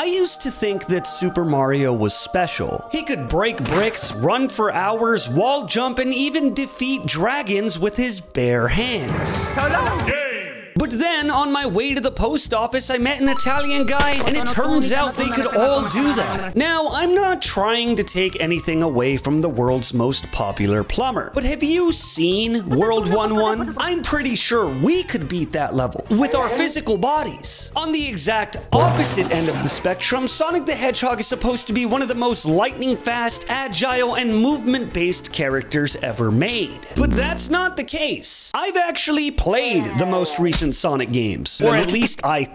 I used to think that Super Mario was special. He could break bricks, run for hours, wall jump, and even defeat dragons with his bare hands. But then, on my way to the post office, I met an Italian guy, and it turns out they could all do that. Now, I'm not trying to take anything away from the world's most popular plumber, but have you seen World 1 1? I'm pretty sure we could beat that level with our physical bodies. On the exact opposite end of the spectrum, Sonic the Hedgehog is supposed to be one of the most lightning fast, agile, and movement based characters ever made. But that's not the case. I've actually played the most recent Sonic games, or at least I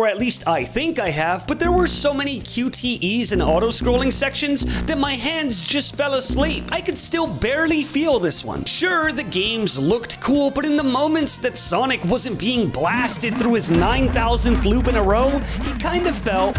or at least I think I have, but there were so many QTEs and auto-scrolling sections that my hands just fell asleep. I could still barely feel this one. Sure, the games looked cool, but in the moments that Sonic wasn't being blasted through his 9,000th loop in a row, he kind of felt...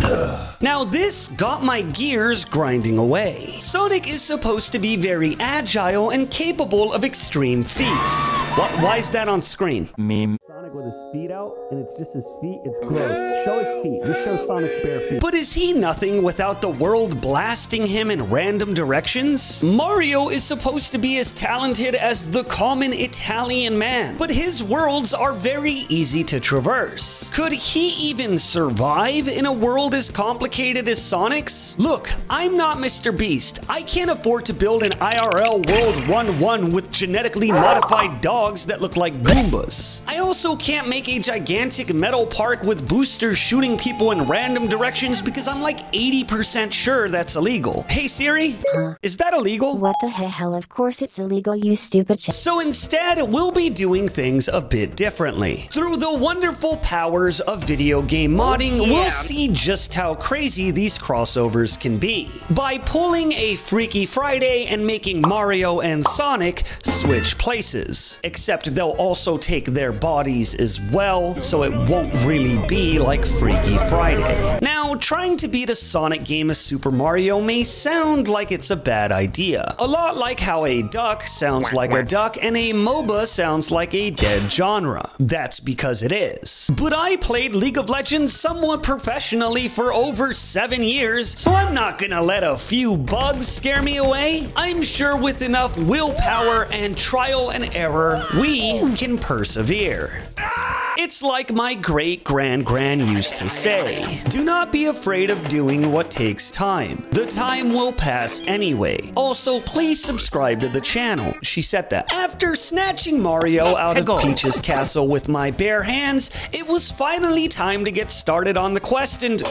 Now this got my gears grinding away. Sonic is supposed to be very agile and capable of extreme feats. Why, why is that on screen? Meme. Sonic with his feet out, and it's just his feet. It's gross. Show his feet. Just show Sonic's bare feet. But is he nothing without the world blasting him in random directions? Mario is supposed to be as talented as the common Italian man, but his worlds are very easy to traverse. Could he even survive in a world as complicated as Sonic's? Look, I'm not Mr. Beast. I can't afford to build an IRL World 1-1 with genetically modified dogs that look like Goombas. I also can't make a gigantic metal park with boosters shooting people in random directions because I'm like 80% sure that's illegal. Hey Siri, is that illegal? What the hell? Of course it's illegal, you stupid ch- So instead, we'll be doing things a bit differently. Through the wonderful powers of video game modding, oh, we'll see just how crazy these crossovers can be. By pulling a Freaky Friday and making Mario and Sonic switch places. Except they'll also take their bodies as well, so it won't really be like Freaky Friday. Now, trying to beat a Sonic game as Super Mario may sound like it's a bad idea. A lot like how a duck sounds like a duck and a MOBA sounds like a dead genre. That's because it is. But I played League of Legends somewhat professionally for over seven years, so I'm not gonna let a few bugs scare me away. I'm sure with enough willpower and trial and error, we can persevere. Ah! It's like my great grand grand used to say do not be afraid of doing what takes time. The time will pass anyway. Also, please subscribe to the channel. She said that. After snatching Mario out of Peach's castle with my bare hands, it was finally time to get started on the quest and.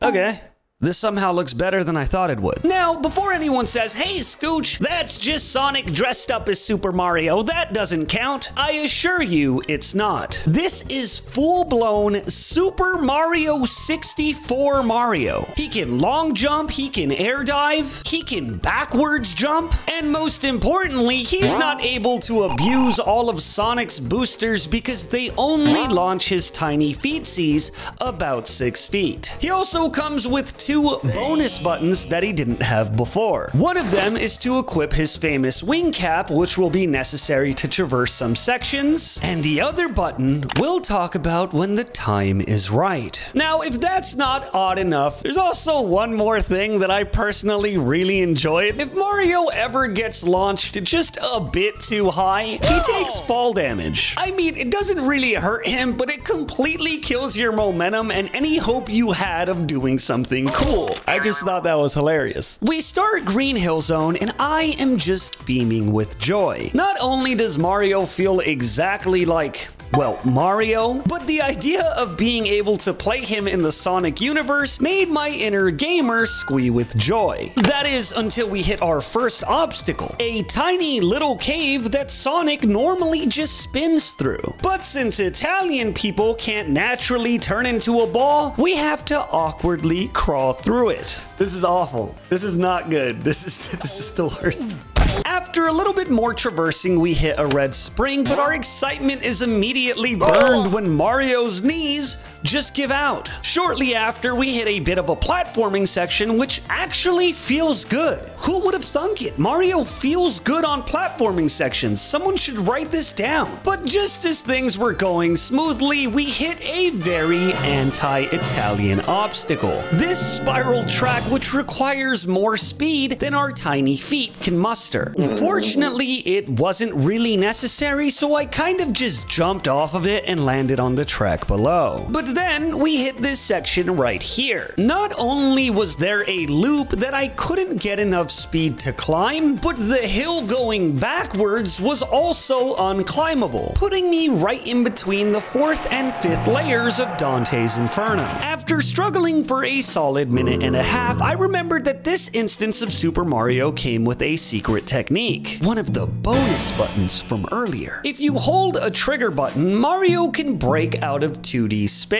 Okay. This somehow looks better than I thought it would. Now, before anyone says, hey Skooch, that's just Sonic dressed up as Super Mario, that doesn't count, I assure you it's not. This is full-blown Super Mario 64 Mario. He can long jump, he can air dive, he can backwards jump, and most importantly, he's not able to abuse all of Sonic's boosters because they only launch his tiny feetsies about 6 feet. He also comes with two bonus buttons that he didn't have before. One of them is to equip his famous wing cap, which will be necessary to traverse some sections, and the other button we'll talk about when the time is right. Now, if that's not odd enough, there's also one more thing that I personally really enjoyed. If Mario ever gets launched just a bit too high, he takes fall damage. I mean, it doesn't really hurt him, but it completely kills your momentum and any hope you had of doing something cool. I just thought that was hilarious. We start Green Hill Zone and I am just beaming with joy. Not only does Mario feel exactly like well, Mario, but the idea of being able to play him in the Sonic universe made my inner gamer squee with joy. That is until we hit our first obstacle, a tiny little cave that Sonic normally just spins through. But since Italian people can't naturally turn into a ball, we have to awkwardly crawl through it. This is awful. This is not good. This is this is the worst. After a little bit more traversing, we hit a red spring, but our excitement is immediately burned oh. when Mario's knees just give out. Shortly after, we hit a bit of a platforming section, which actually feels good. Who would have thunk it? Mario feels good on platforming sections. Someone should write this down. But just as things were going smoothly, we hit a very anti-Italian obstacle. This spiral track, which requires more speed than our tiny feet can muster. Fortunately, it wasn't really necessary, so I kind of just jumped off of it and landed on the track below. But then we hit this section right here. Not only was there a loop that I couldn't get enough speed to climb, but the hill going backwards was also unclimbable, putting me right in between the fourth and fifth layers of Dante's Inferno. After struggling for a solid minute and a half, I remembered that this instance of Super Mario came with a secret technique, one of the bonus buttons from earlier. If you hold a trigger button, Mario can break out of 2D space,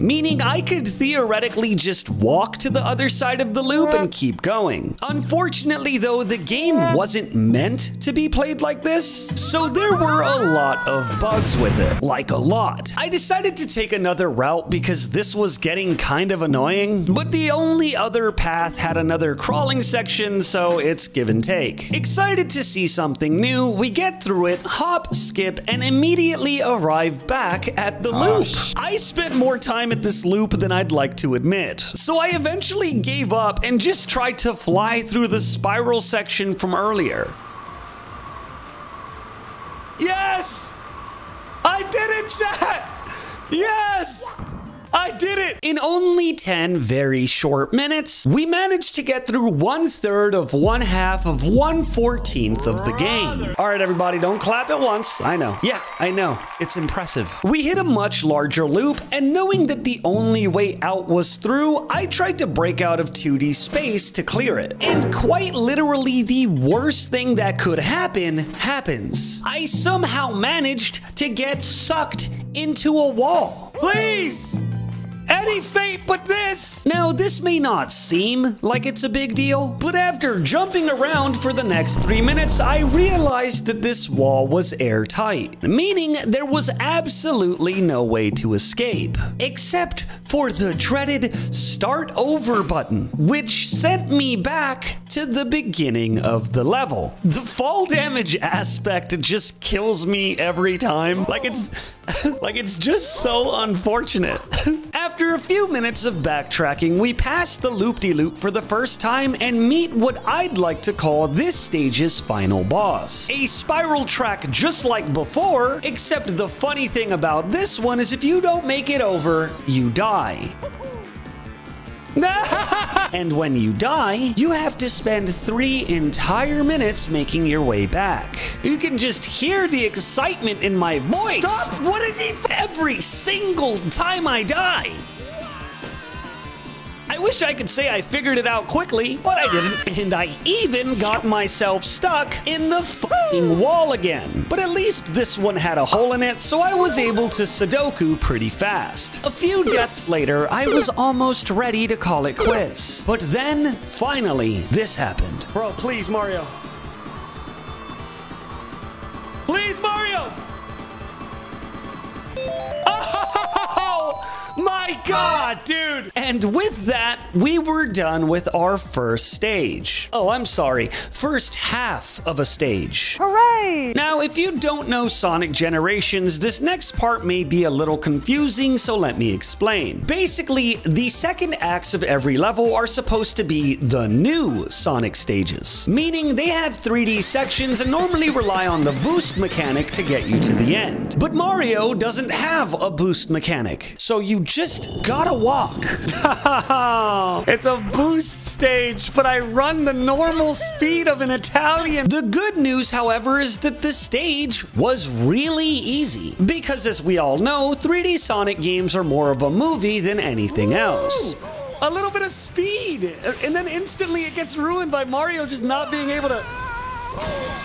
meaning I could theoretically just walk to the other side of the loop and keep going. Unfortunately though, the game wasn't meant to be played like this, so there were a lot of bugs with it, like a lot. I decided to take another route because this was getting kind of annoying, but the only other path had another crawling section, so it's give and take. Excited to see something new, we get through it, hop, skip, and immediately arrive back at the loop. I spent more time at this loop than I'd like to admit, so I eventually gave up and just tried to fly through the spiral section from earlier. Yes! I did it, chat! Yes! I did it! In only 10 very short minutes, we managed to get through one third of one half of one fourteenth of the game. All right, everybody, don't clap at once. I know. Yeah, I know. It's impressive. We hit a much larger loop, and knowing that the only way out was through, I tried to break out of 2D space to clear it. And quite literally, the worst thing that could happen happens. I somehow managed to get sucked into a wall. Please! Any fate but this! Now, this may not seem like it's a big deal, but after jumping around for the next three minutes, I realized that this wall was airtight, meaning there was absolutely no way to escape, except for the dreaded start over button, which sent me back to the beginning of the level. The fall damage aspect just kills me every time. Like it's like it's just so unfortunate. After a few minutes of backtracking, we pass the loop-de-loop for the first time and meet what I'd like to call this stage's final boss. A spiral track just like before, except the funny thing about this one is if you don't make it over, you die. and when you die, you have to spend three entire minutes making your way back. You can just hear the excitement in my voice. Stop! What is he? Every single time I die. I wish I could say I figured it out quickly, but I didn't. And I even got myself stuck in the fucking wall again. But at least this one had a hole in it, so I was able to Sudoku pretty fast. A few deaths later, I was almost ready to call it quits. But then, finally, this happened. Bro, please, Mario. Please, Mario! My god, dude! And with that, we were done with our first stage. Oh, I'm sorry, first half of a stage. Hooray! Now, if you don't know Sonic Generations, this next part may be a little confusing, so let me explain. Basically, the second acts of every level are supposed to be the new Sonic stages, meaning they have 3D sections and normally rely on the boost mechanic to get you to the end. But Mario doesn't have a boost mechanic, so you just gotta walk. it's a boost stage, but I run the normal speed of an Italian. The good news, however, is that the stage was really easy. Because as we all know, 3D Sonic games are more of a movie than anything else. A little bit of speed, uh, and then instantly it gets ruined by Mario just not being able to.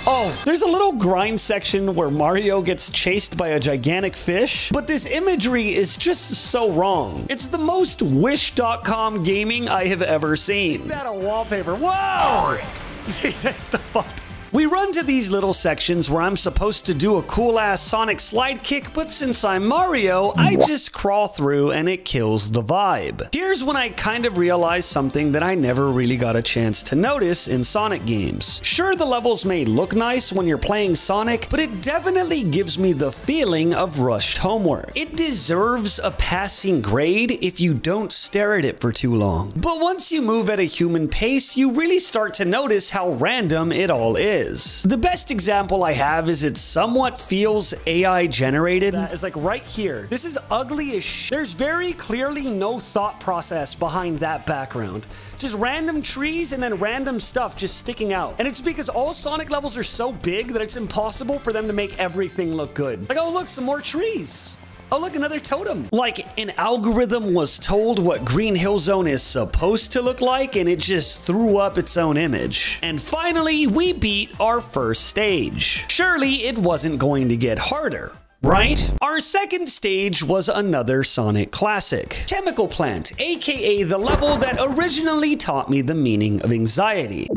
Oh, there's a little grind section where Mario gets chased by a gigantic fish, but this imagery is just so wrong. It's the most Wish.com gaming I have ever seen. Is that a wallpaper? Whoa! That's the fault. We run to these little sections where I'm supposed to do a cool ass Sonic slide kick, but since I'm Mario, I just crawl through and it kills the vibe. Here's when I kind of realized something that I never really got a chance to notice in Sonic games. Sure, the levels may look nice when you're playing Sonic, but it definitely gives me the feeling of rushed homework. It deserves a passing grade if you don't stare at it for too long. But once you move at a human pace, you really start to notice how random it all is. The best example I have is it somewhat feels AI generated. That is like right here. This is ugly as sh There's very clearly no thought process behind that background. Just random trees and then random stuff just sticking out. And it's because all Sonic levels are so big that it's impossible for them to make everything look good. Like, oh look, some more trees. Oh, look, another totem. Like, an algorithm was told what Green Hill Zone is supposed to look like, and it just threw up its own image. And finally, we beat our first stage. Surely it wasn't going to get harder. Right? Our second stage was another Sonic classic, Chemical Plant, aka the level that originally taught me the meaning of anxiety.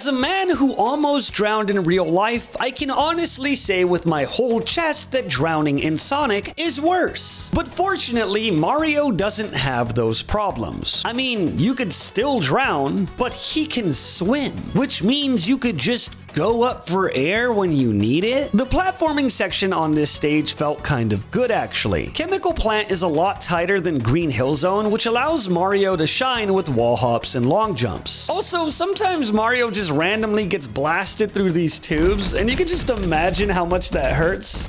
As a man who almost drowned in real life, I can honestly say with my whole chest that drowning in Sonic is worse. But fortunately, Mario doesn't have those problems. I mean, you could still drown, but he can swim, which means you could just go up for air when you need it? The platforming section on this stage felt kind of good actually. Chemical Plant is a lot tighter than Green Hill Zone, which allows Mario to shine with wall hops and long jumps. Also, sometimes Mario just randomly gets blasted through these tubes, and you can just imagine how much that hurts.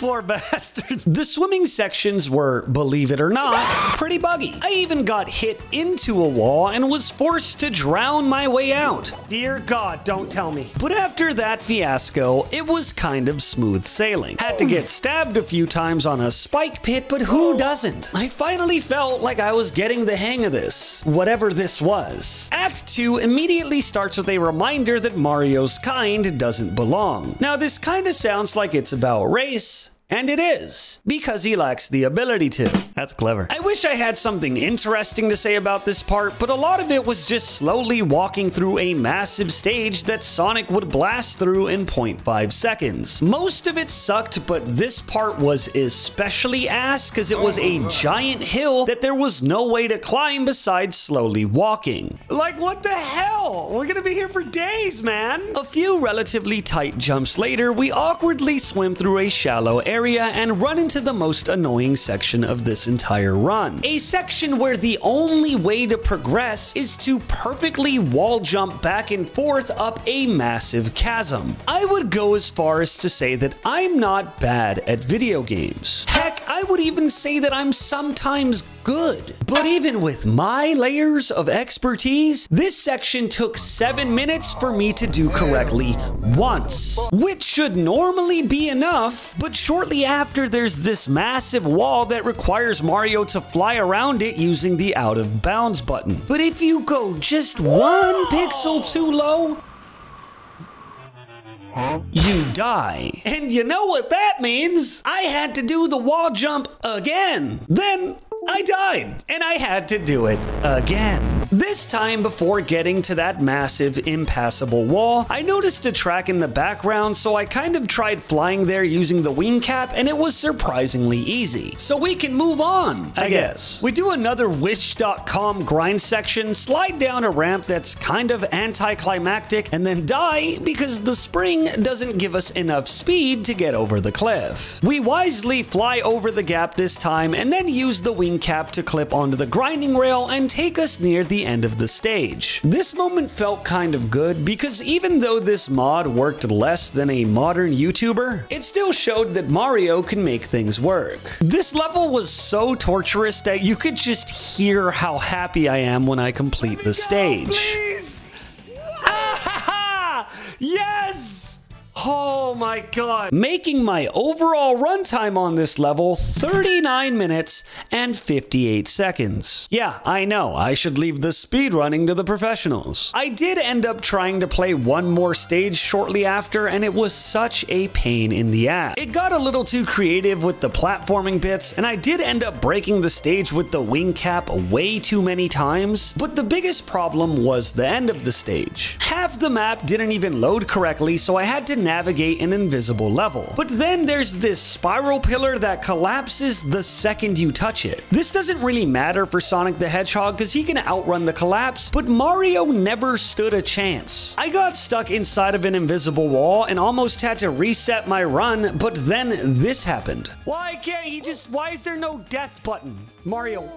Poor bastard. The swimming sections were, believe it or not, pretty buggy. I even got hit into a wall and was forced to drown my way out. Dear God, don't tell me. But after that fiasco, it was kind of smooth sailing. Had to get stabbed a few times on a spike pit, but who doesn't? I finally felt like I was getting the hang of this, whatever this was. Act 2 immediately starts with a reminder that Mario's kind doesn't belong. Now, this kind of sounds like it's about race, and it is, because he lacks the ability to. That's clever. I wish I had something interesting to say about this part, but a lot of it was just slowly walking through a massive stage that Sonic would blast through in 0.5 seconds. Most of it sucked, but this part was especially ass because it was a giant hill that there was no way to climb besides slowly walking. Like, what the hell? We're gonna be here for days, man. A few relatively tight jumps later, we awkwardly swim through a shallow area area and run into the most annoying section of this entire run. A section where the only way to progress is to perfectly wall jump back and forth up a massive chasm. I would go as far as to say that I'm not bad at video games. Heck, I would even say that I'm sometimes good. But even with my layers of expertise, this section took 7 minutes for me to do correctly once, which should normally be enough, but shortly after there's this massive wall that requires Mario to fly around it using the out of bounds button. But if you go just one pixel too low, you die. And you know what that means? I had to do the wall jump again. Then I died, and I had to do it again. This time, before getting to that massive, impassable wall, I noticed a track in the background, so I kind of tried flying there using the wing cap, and it was surprisingly easy. So we can move on, I guess. We do another Wish.com grind section, slide down a ramp that's kind of anticlimactic, and then die because the spring doesn't give us enough speed to get over the cliff. We wisely fly over the gap this time, and then use the wing cap to clip onto the grinding rail and take us near the end of the stage. This moment felt kind of good because even though this mod worked less than a modern YouTuber, it still showed that Mario can make things work. This level was so torturous that you could just hear how happy I am when I complete the stage. Go, ah, yes! Oh my god. Making my overall runtime on this level 39 minutes and 58 seconds. Yeah, I know, I should leave the speedrunning to the professionals. I did end up trying to play one more stage shortly after, and it was such a pain in the ass. It got a little too creative with the platforming bits, and I did end up breaking the stage with the wing cap way too many times, but the biggest problem was the end of the stage. Half the map didn't even load correctly, so I had to navigate an invisible level. But then there's this spiral pillar that collapses the second you touch it. This doesn't really matter for Sonic the Hedgehog because he can outrun the collapse, but Mario never stood a chance. I got stuck inside of an invisible wall and almost had to reset my run, but then this happened. Why can't he just, why is there no death button? Mario,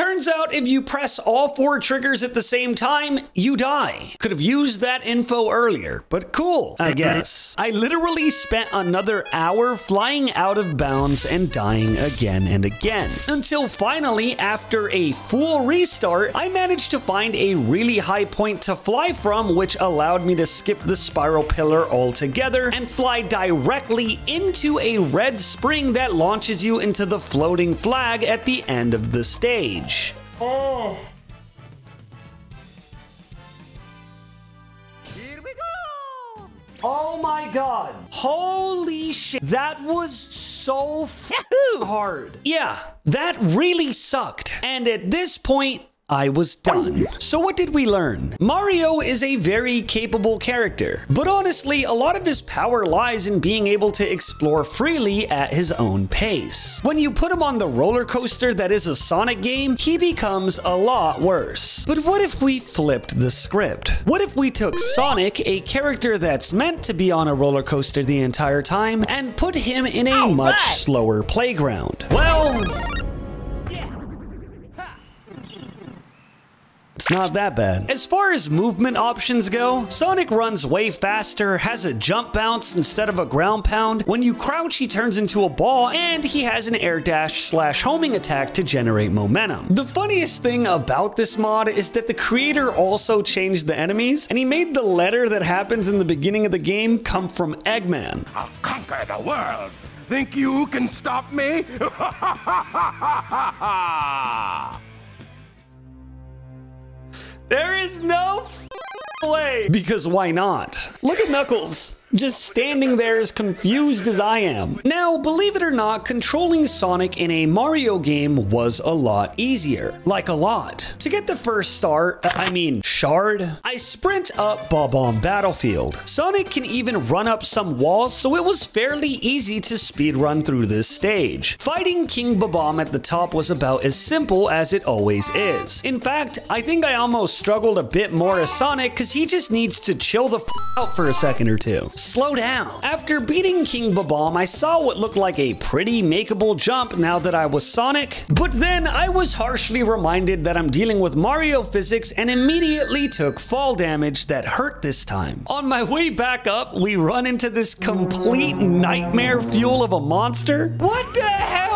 Turns out if you press all four triggers at the same time, you die. Could have used that info earlier, but cool, I uh-huh. guess. I literally spent another hour flying out of bounds and dying again and again. Until finally, after a full restart, I managed to find a really high point to fly from, which allowed me to skip the spiral pillar altogether and fly directly into a red spring that launches you into the floating flag at the end of the stage. Oh. Here we go! Oh my god. Holy shit. That was so hard. Yeah, that really sucked. And at this point, I was done. So what did we learn? Mario is a very capable character, but honestly, a lot of his power lies in being able to explore freely at his own pace. When you put him on the roller coaster that is a Sonic game, he becomes a lot worse. But what if we flipped the script? What if we took Sonic, a character that's meant to be on a roller coaster the entire time, and put him in a much slower playground? Well, It's not that bad. As far as movement options go, Sonic runs way faster, has a jump bounce instead of a ground pound. When you crouch, he turns into a ball, and he has an air dash slash homing attack to generate momentum. The funniest thing about this mod is that the creator also changed the enemies, and he made the letter that happens in the beginning of the game come from Eggman. I'll conquer the world! Think you can stop me? There is no way. Because why not? Look at Knuckles just standing there as confused as I am. Now, believe it or not, controlling Sonic in a Mario game was a lot easier. Like a lot. To get the first star, uh, I mean shard, I sprint up Bob-omb Battlefield. Sonic can even run up some walls, so it was fairly easy to speedrun through this stage. Fighting King Bob-omb at the top was about as simple as it always is. In fact, I think I almost struggled a bit more as Sonic because he just needs to chill the f out for a second or two. Slow down. After beating King Bob-omb, I saw what looked like a pretty makeable jump now that I was Sonic, but then I was harshly reminded that I'm dealing with Mario physics and immediately took fall damage that hurt this time. On my way back up, we run into this complete nightmare fuel of a monster. What the that,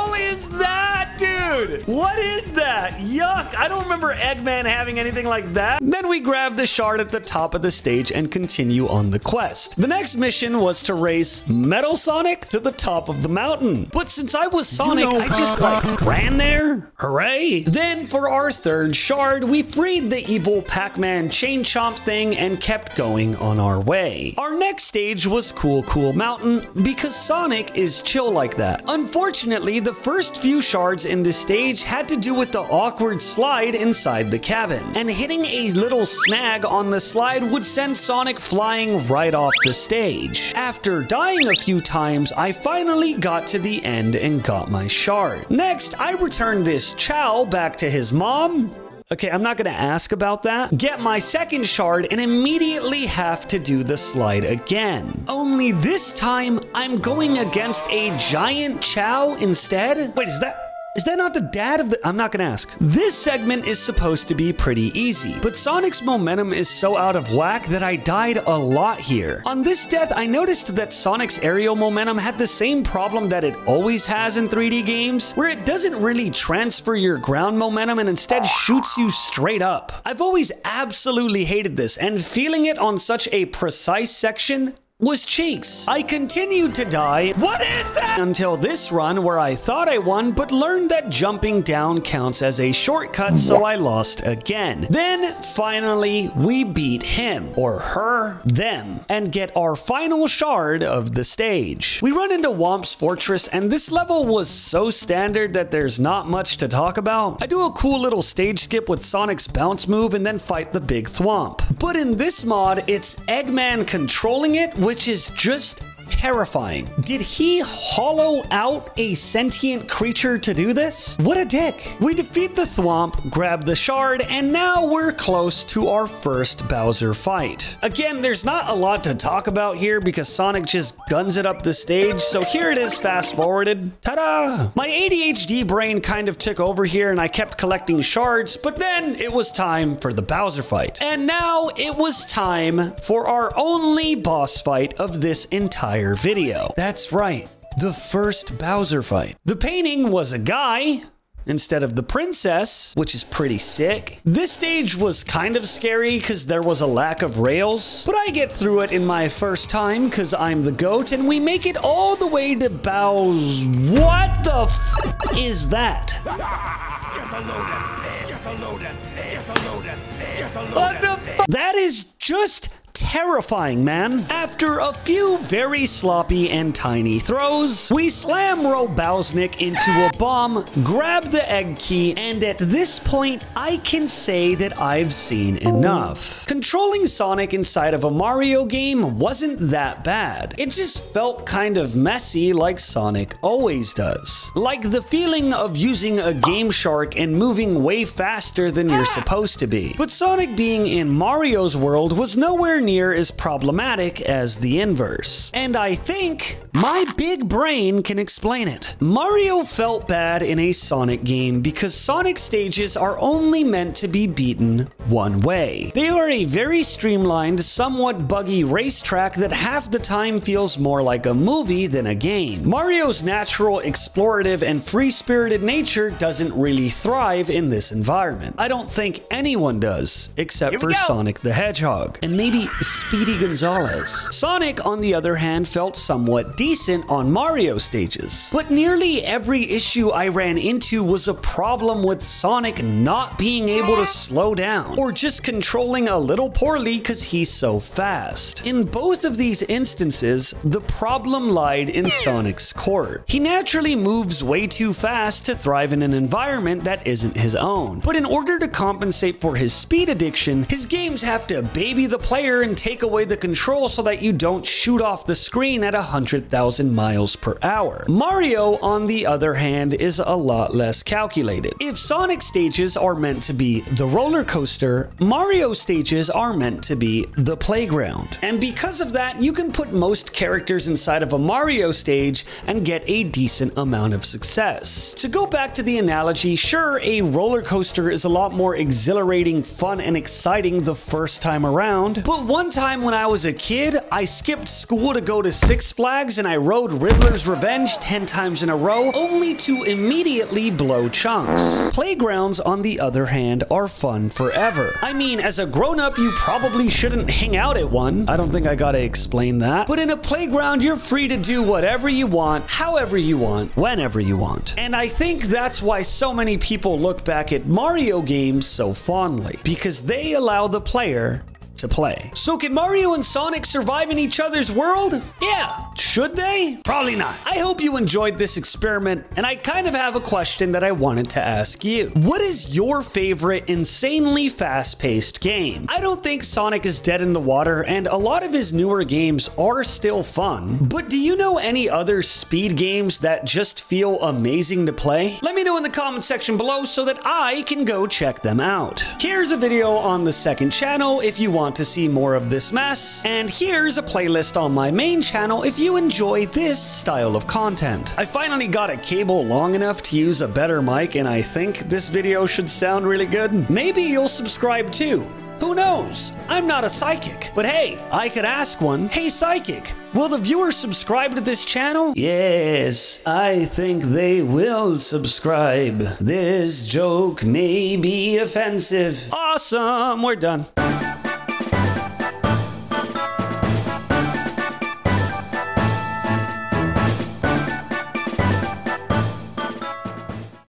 dude? What is that? Yuck, I don't remember Eggman having anything like that. Then we grab the shard at the top of the stage and continue on the quest. The next mission was to race Metal Sonic to the top of the mountain. But since I was Sonic, I just like ran there. Hooray! Then for our third shard, we freed the evil Pac-Man chain chomp thing and kept going on our way. Our next stage was Cool Cool Mountain because Sonic is chill like that. Unfortunately, the first few shards in this stage had to do with the awkward slide inside the cabin, and hitting a little snag on the slide would send Sonic flying right off the stage. After dying a few times, I finally got to the end and got my shard. Next, I returned this Chao back to his mom, Okay, I'm not gonna ask about that. Get my second shard and immediately have to do the slide again. Only this time, I'm going against a giant Chao instead. Wait, is that... Is that not the dad of the. I'm not gonna ask. This segment is supposed to be pretty easy, but Sonic's momentum is so out of whack that I died a lot here. On this death, I noticed that Sonic's aerial momentum had the same problem that it always has in 3D games, where it doesn't really transfer your ground momentum and instead shoots you straight up. I've always absolutely hated this, and feeling it on such a precise section was cheeks. I continued to die. What is that? Until this run where I thought I won, but learned that jumping down counts as a shortcut, so I lost again. Then, finally, we beat him, or her, them, and get our final shard of the stage. We run into Whomp's Fortress, and this level was so standard that there's not much to talk about. I do a cool little stage skip with Sonic's bounce move and then fight the big thwomp. But in this mod, it's Eggman controlling it which is just terrifying. Did he hollow out a sentient creature to do this? What a dick. We defeat the Thwomp, grab the shard, and now we're close to our first Bowser fight. Again, there's not a lot to talk about here because Sonic just guns it up the stage, so here it is fast forwarded. Ta-da! My ADHD brain kind of took over here and I kept collecting shards, but then it was time for the Bowser fight. And now it was time for our only boss fight of this entire video. That's right, the first Bowser fight. The painting was a guy, instead of the princess, which is pretty sick. This stage was kind of scary because there was a lack of rails, but I get through it in my first time because I'm the goat and we make it all the way to Bow's. What the f is that? What the f That is just terrifying, man. After a few very sloppy and tiny throws, we slam Robowsnik into a bomb, grab the egg key, and at this point, I can say that I've seen enough. Controlling Sonic inside of a Mario game wasn't that bad. It just felt kind of messy like Sonic always does. Like the feeling of using a Game Shark and moving way faster than you're ah! supposed to be. But Sonic being in Mario's world was nowhere near as problematic as the inverse. And I think my big brain can explain it. Mario felt bad in a Sonic game because Sonic stages are only meant to be beaten one way. They are a very streamlined, somewhat buggy racetrack that half the time feels more like a movie than a game. Mario's natural, explorative, and free-spirited nature doesn't really thrive in this environment. I don't think anyone does, except for Sonic the Hedgehog, and maybe Speedy Gonzales. Sonic, on the other hand, felt somewhat decent on Mario stages, but nearly every issue I ran into was a problem with Sonic not being able to slow down, or just controlling a little poorly because he's so fast. In both of these instances, the problem lied in Sonic's court. He naturally moves way too fast to thrive in an environment that isn't his own, but in order to compensate for his speed addiction, his games have to baby the player and take away the control so that you don't shoot off the screen at 100,000 miles per hour. Mario, on the other hand, is a lot less calculated. If Sonic stages are meant to be the roller coaster, Mario stages are meant to be the playground. And because of that, you can put most characters inside of a Mario stage and get a decent amount of success. To go back to the analogy, sure, a roller coaster is a lot more exhilarating, fun, and exciting the first time around, but one time when I was a kid, I skipped school to go to Six Flags and I rode Riddler's Revenge 10 times in a row, only to immediately blow chunks. Playgrounds, on the other hand, are fun forever. I mean, as a grown-up, you probably shouldn't hang out at one. I don't think I gotta explain that. But in a playground, you're free to do whatever you want, however you want, whenever you want. And I think that's why so many people look back at Mario games so fondly, because they allow the player to play. So can Mario and Sonic survive in each other's world? Yeah. Should they? Probably not. I hope you enjoyed this experiment, and I kind of have a question that I wanted to ask you. What is your favorite insanely fast-paced game? I don't think Sonic is dead in the water, and a lot of his newer games are still fun, but do you know any other speed games that just feel amazing to play? Let me know in the comment section below so that I can go check them out. Here's a video on the second channel if you want want to see more of this mess. And here's a playlist on my main channel if you enjoy this style of content. I finally got a cable long enough to use a better mic and I think this video should sound really good. Maybe you'll subscribe too. Who knows? I'm not a psychic, but hey, I could ask one. Hey, psychic, will the viewers subscribe to this channel? Yes, I think they will subscribe. This joke may be offensive. Awesome, we're done.